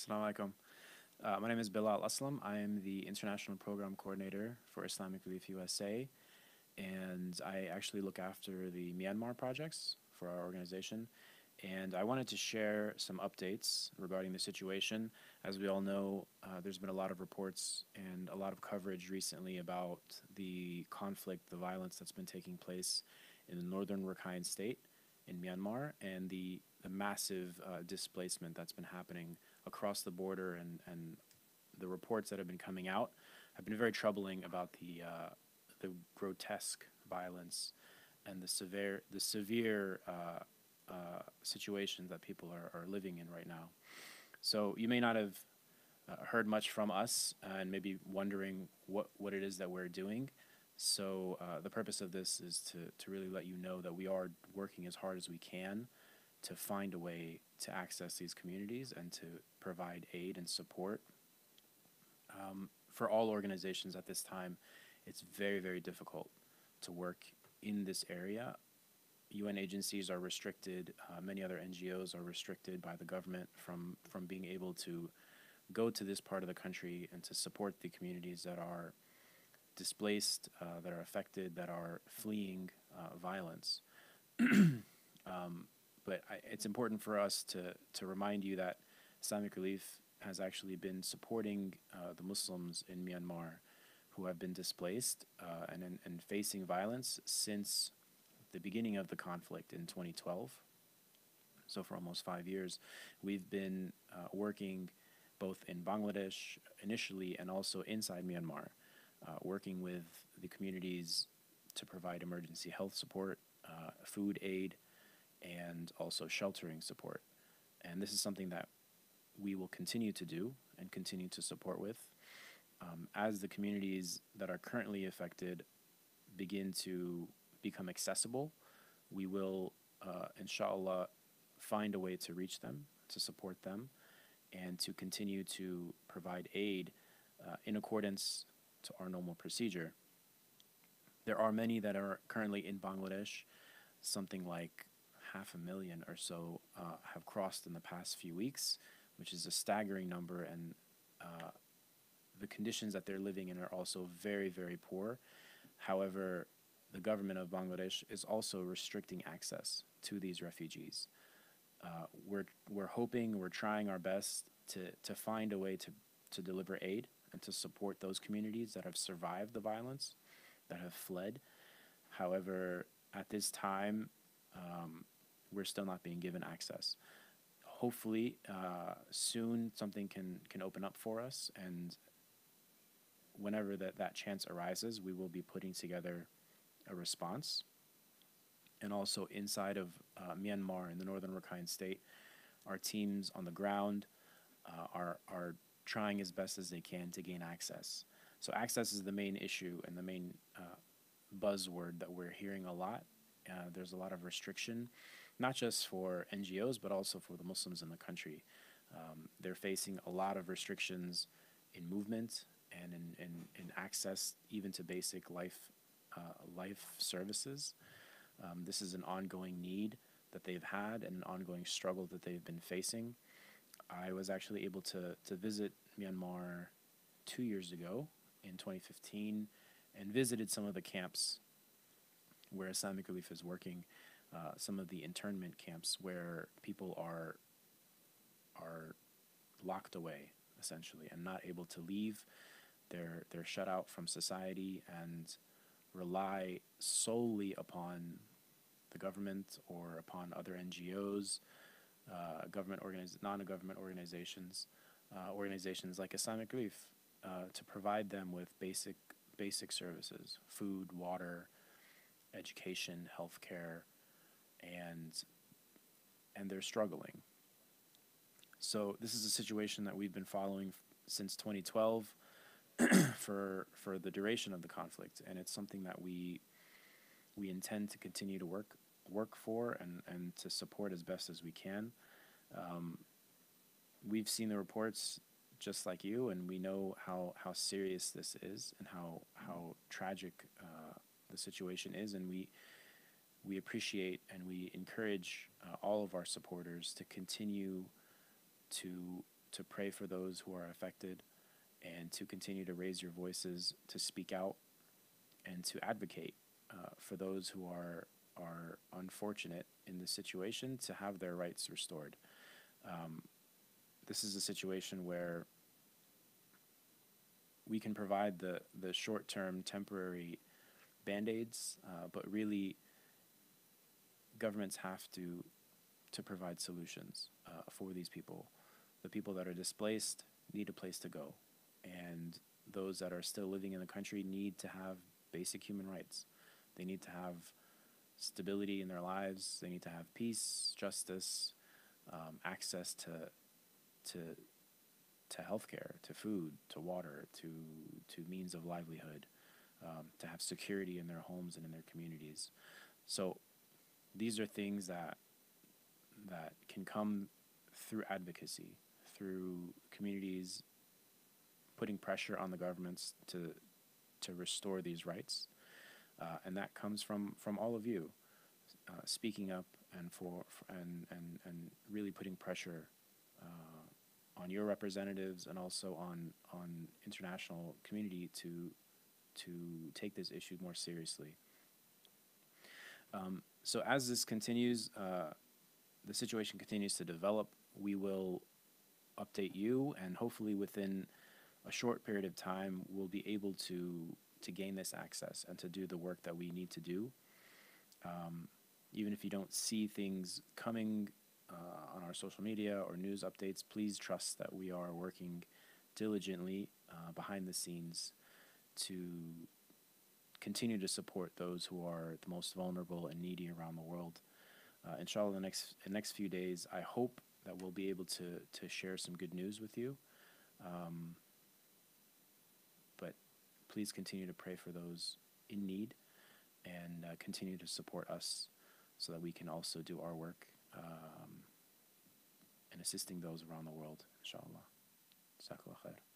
Assalamu alaikum. Uh, my name is Bilal Aslam. I am the International Program Coordinator for Islamic Relief USA, and I actually look after the Myanmar projects for our organization. And I wanted to share some updates regarding the situation. As we all know, uh, there's been a lot of reports and a lot of coverage recently about the conflict, the violence that's been taking place in the northern Rakhine state in Myanmar, and the, the massive uh, displacement that's been happening across the border and, and the reports that have been coming out have been very troubling about the uh, the grotesque violence and the severe the severe uh, uh, situations that people are, are living in right now. So you may not have uh, heard much from us and maybe wondering what, what it is that we're doing. So uh, the purpose of this is to, to really let you know that we are working as hard as we can to find a way to access these communities and to provide aid and support. Um, for all organizations at this time, it's very, very difficult to work in this area. UN agencies are restricted, uh, many other NGOs are restricted by the government from, from being able to go to this part of the country and to support the communities that are displaced, uh, that are affected, that are fleeing uh, violence. um, but I, it's important for us to, to remind you that Islamic Relief has actually been supporting uh, the Muslims in Myanmar who have been displaced uh, and, and facing violence since the beginning of the conflict in 2012. So, for almost five years, we've been uh, working both in Bangladesh initially and also inside Myanmar, uh, working with the communities to provide emergency health support, uh, food aid, and also sheltering support. And this is something that we will continue to do and continue to support with um, as the communities that are currently affected begin to become accessible. We will, uh, inshallah, find a way to reach them, to support them, and to continue to provide aid uh, in accordance to our normal procedure. There are many that are currently in Bangladesh, something like half a million or so uh, have crossed in the past few weeks, which is a staggering number, and uh, the conditions that they're living in are also very, very poor. However, the government of Bangladesh is also restricting access to these refugees. Uh, we're, we're hoping, we're trying our best to, to find a way to, to deliver aid and to support those communities that have survived the violence, that have fled. However, at this time, um, we're still not being given access. Hopefully, uh, soon something can can open up for us, and whenever that that chance arises, we will be putting together a response. And also inside of uh, Myanmar in the northern Rakhine state, our teams on the ground uh, are are trying as best as they can to gain access. So access is the main issue and the main uh, buzzword that we're hearing a lot. Uh, there's a lot of restriction not just for NGOs, but also for the Muslims in the country. Um, they're facing a lot of restrictions in movement and in, in, in access even to basic life, uh, life services. Um, this is an ongoing need that they've had and an ongoing struggle that they've been facing. I was actually able to, to visit Myanmar two years ago in 2015 and visited some of the camps where Islamic Relief is working uh, some of the internment camps where people are are locked away essentially and not able to leave. They're they're shut out from society and rely solely upon the government or upon other NGOs, uh, government organiz- non-government organizations, uh, organizations like Islamic Relief, uh, to provide them with basic basic services: food, water, education, healthcare, and and they're struggling. So this is a situation that we've been following since 2012 for for the duration of the conflict, and it's something that we we intend to continue to work work for and, and to support as best as we can. Um, we've seen the reports just like you, and we know how, how serious this is and how how tragic uh, the situation is, and we we appreciate and we encourage uh, all of our supporters to continue to to pray for those who are affected and to continue to raise your voices, to speak out, and to advocate uh, for those who are are unfortunate in this situation to have their rights restored. Um, this is a situation where we can provide the, the short term temporary band aids, uh, but really, governments have to, to provide solutions uh, for these people. The people that are displaced need a place to go, and those that are still living in the country need to have basic human rights. They need to have stability in their lives. They need to have peace, justice, um, access to to to healthcare, to food, to water, to to means of livelihood, um, to have security in their homes and in their communities. So these are things that that can come through advocacy, through communities putting pressure on the governments to to restore these rights uh, and that comes from from all of you uh, speaking up and for, for, and and and really putting pressure uh, on your representatives and also on on international community to to take this issue more seriously. Um, so as this continues, uh, the situation continues to develop. We will update you, and hopefully within a short period of time, we'll be able to to gain this access and to do the work that we need to do. Um, even if you don't see things coming uh, on our social media or news updates, please trust that we are working diligently uh, behind the scenes to continue to support those who are the most vulnerable and needy around the world. Uh, inshallah, the next the next few days, I hope that we'll be able to to share some good news with you. Um, but please continue to pray for those in need and uh, continue to support us so that we can also do our work um, in assisting those around the world, inshallah. Khair.